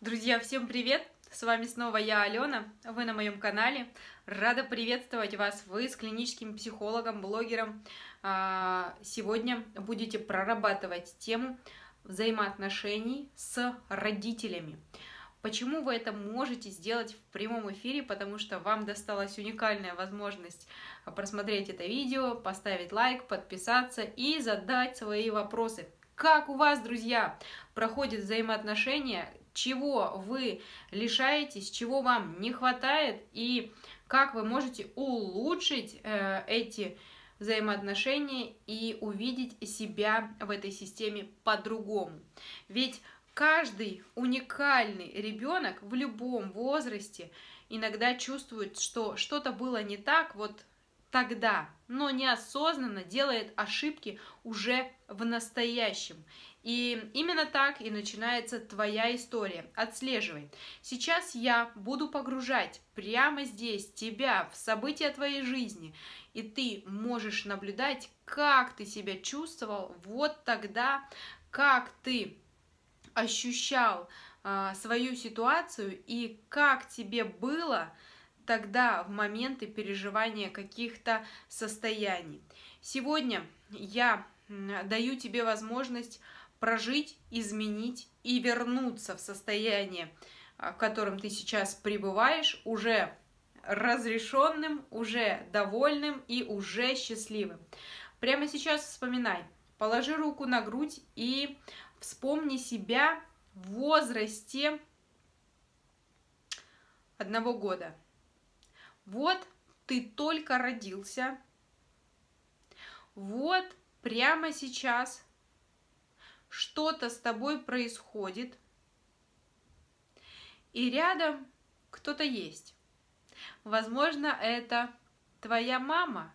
Друзья, всем привет! С вами снова я, Алена. Вы на моем канале. Рада приветствовать вас. Вы с клиническим психологом, блогером. А, сегодня будете прорабатывать тему взаимоотношений с родителями. Почему вы это можете сделать в прямом эфире? Потому что вам досталась уникальная возможность просмотреть это видео, поставить лайк, подписаться и задать свои вопросы. Как у вас, друзья, проходят взаимоотношения, чего вы лишаетесь, чего вам не хватает и как вы можете улучшить э, эти взаимоотношения и увидеть себя в этой системе по-другому. Ведь каждый уникальный ребенок в любом возрасте иногда чувствует, что что-то было не так вот тогда, но неосознанно делает ошибки уже в настоящем. И именно так и начинается твоя история. Отслеживай. Сейчас я буду погружать прямо здесь тебя в события твоей жизни, и ты можешь наблюдать, как ты себя чувствовал вот тогда, как ты ощущал а, свою ситуацию и как тебе было тогда в моменты переживания каких-то состояний. Сегодня я даю тебе возможность прожить, изменить и вернуться в состояние, а, в котором ты сейчас пребываешь, уже разрешенным, уже довольным и уже счастливым. Прямо сейчас вспоминай, положи руку на грудь и вспомни себя в возрасте одного года. Вот ты только родился, вот прямо сейчас что-то с тобой происходит, и рядом кто-то есть. Возможно, это твоя мама.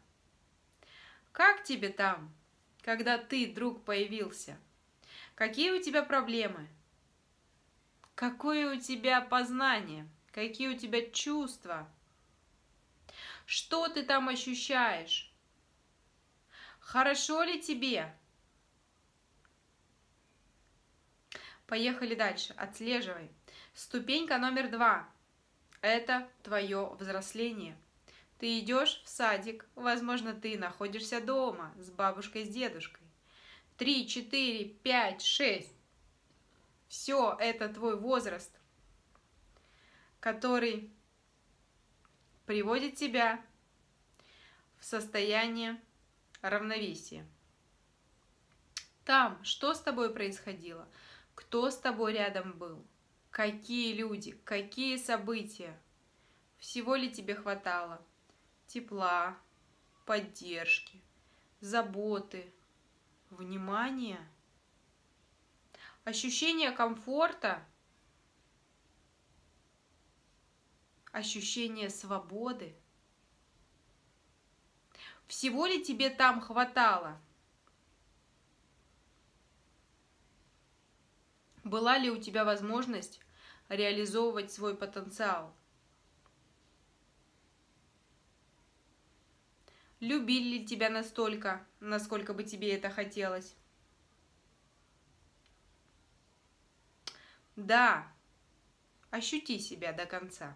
Как тебе там, когда ты, друг, появился? Какие у тебя проблемы? Какое у тебя познание? Какие у тебя чувства? Что ты там ощущаешь? Хорошо ли тебе? Поехали дальше. Отслеживай. Ступенька номер два. Это твое взросление. Ты идешь в садик, возможно, ты находишься дома с бабушкой, с дедушкой. Три, четыре, пять, шесть. Все это твой возраст, который приводит тебя в состояние равновесия. Там что с тобой происходило? Кто с тобой рядом был, какие люди, какие события, всего ли тебе хватало, тепла, поддержки, заботы, внимания, ощущение комфорта, ощущение свободы. Всего ли тебе там хватало? Была ли у тебя возможность реализовывать свой потенциал? Любили ли тебя настолько, насколько бы тебе это хотелось? Да, ощути себя до конца.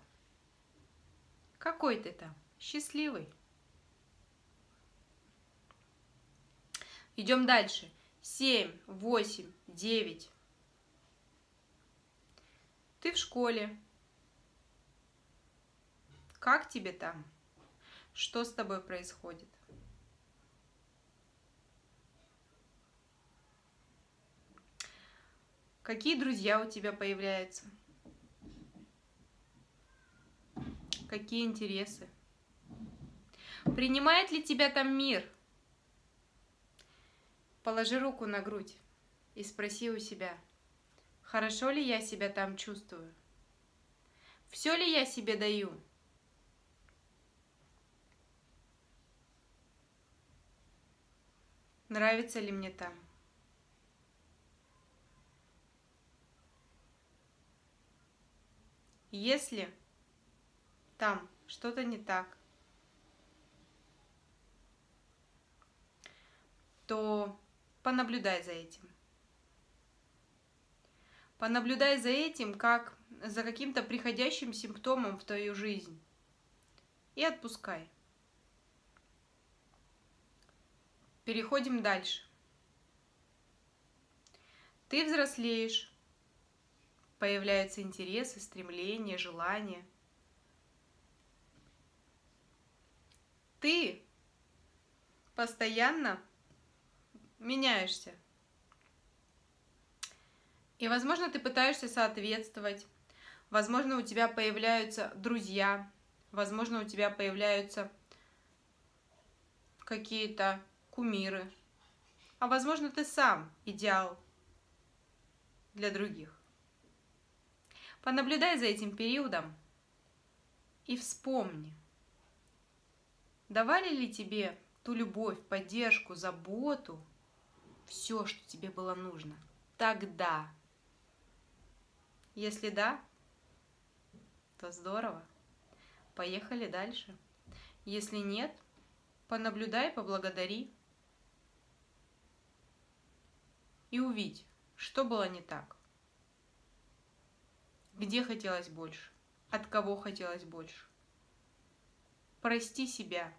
Какой ты там? Счастливый. Идем дальше. Семь, восемь, девять, ты в школе. Как тебе там? Что с тобой происходит? Какие друзья у тебя появляются? Какие интересы? Принимает ли тебя там мир? Положи руку на грудь и спроси у себя – Хорошо ли я себя там чувствую? Все ли я себе даю? Нравится ли мне там? Если там что-то не так, то понаблюдай за этим. Понаблюдай за этим, как за каким-то приходящим симптомом в твою жизнь. И отпускай. Переходим дальше. Ты взрослеешь, появляются интересы, стремления, желания. Ты постоянно меняешься. И, возможно, ты пытаешься соответствовать. Возможно, у тебя появляются друзья. Возможно, у тебя появляются какие-то кумиры. А возможно, ты сам идеал для других. Понаблюдай за этим периодом и вспомни, давали ли тебе ту любовь, поддержку, заботу, все, что тебе было нужно тогда. Если да, то здорово. Поехали дальше. Если нет, понаблюдай, поблагодари. И увидь, что было не так. Где хотелось больше? От кого хотелось больше? Прости себя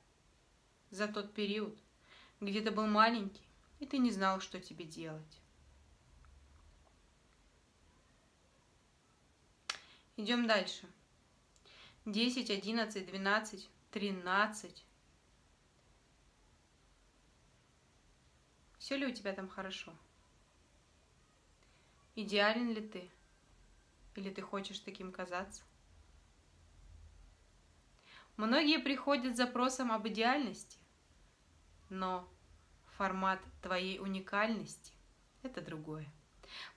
за тот период, где ты был маленький, и ты не знал, что тебе делать. Идем дальше. 10, 11, 12, 13. Все ли у тебя там хорошо? Идеален ли ты? Или ты хочешь таким казаться? Многие приходят с запросом об идеальности, но формат твоей уникальности – это другое.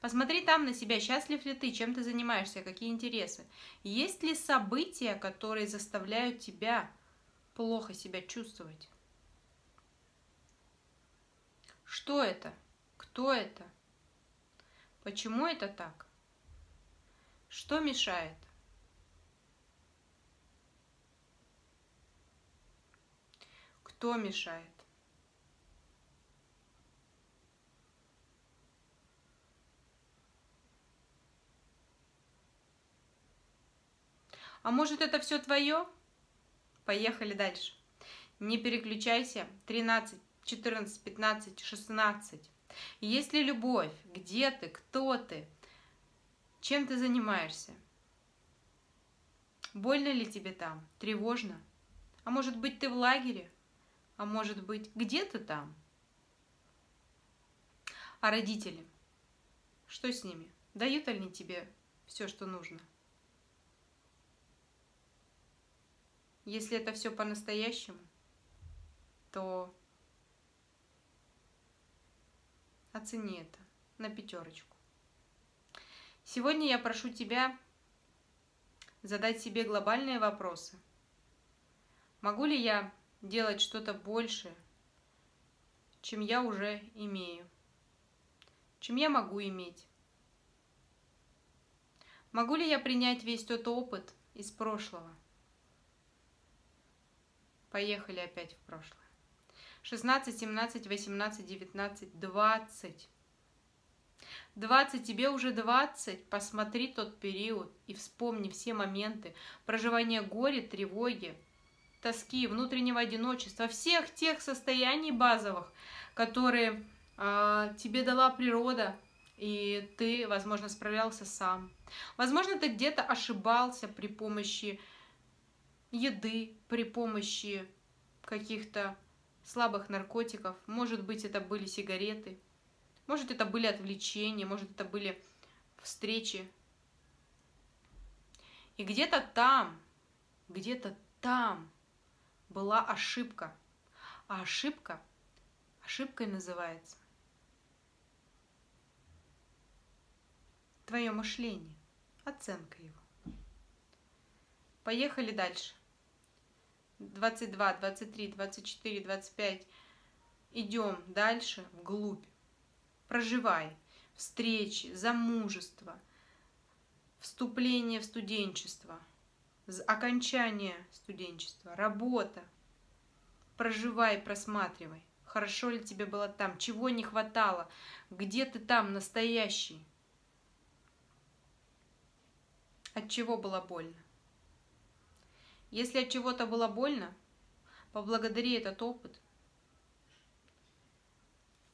Посмотри там на себя, счастлив ли ты, чем ты занимаешься, какие интересы. Есть ли события, которые заставляют тебя плохо себя чувствовать? Что это? Кто это? Почему это так? Что мешает? Кто мешает? А может это все твое? Поехали дальше. Не переключайся. 13, 14, 15, 16. Есть ли любовь? Где ты? Кто ты? Чем ты занимаешься? Больно ли тебе там? Тревожно? А может быть ты в лагере? А может быть где ты там? А родители? Что с ними? Дают они тебе все, что нужно? Если это все по-настоящему, то оцени это на пятерочку. Сегодня я прошу тебя задать себе глобальные вопросы. Могу ли я делать что-то большее, чем я уже имею? Чем я могу иметь? Могу ли я принять весь тот опыт из прошлого? Поехали опять в прошлое. 16, 17, 18, 19, 20. 20, тебе уже 20, посмотри тот период и вспомни все моменты проживания горя, тревоги, тоски, внутреннего одиночества, всех тех состояний базовых, которые э, тебе дала природа, и ты, возможно, справлялся сам. Возможно, ты где-то ошибался при помощи еды при помощи каких-то слабых наркотиков. Может быть, это были сигареты, может, это были отвлечения, может, это были встречи. И где-то там, где-то там была ошибка. А ошибка, ошибкой называется твое мышление, оценка его. Поехали дальше. 22, 23, 24, 25. Идем дальше, вглубь. Проживай встречи, замужество, вступление в студенчество, окончание студенчества, работа. Проживай, просматривай. Хорошо ли тебе было там? Чего не хватало? Где ты там настоящий? От чего было больно? Если от чего-то было больно, поблагодари этот опыт.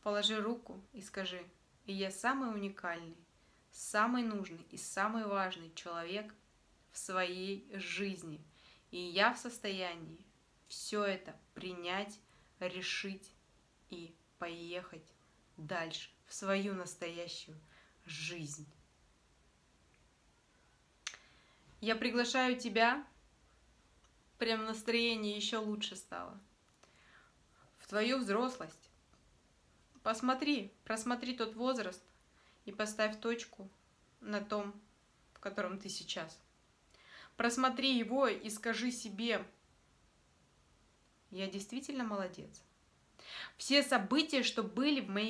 Положи руку и скажи, и я самый уникальный, самый нужный и самый важный человек в своей жизни. И я в состоянии все это принять, решить и поехать дальше в свою настоящую жизнь. Я приглашаю тебя, прям настроение еще лучше стало, в твою взрослость. Посмотри, просмотри тот возраст и поставь точку на том, в котором ты сейчас. Просмотри его и скажи себе, я действительно молодец. Все события, что были в моей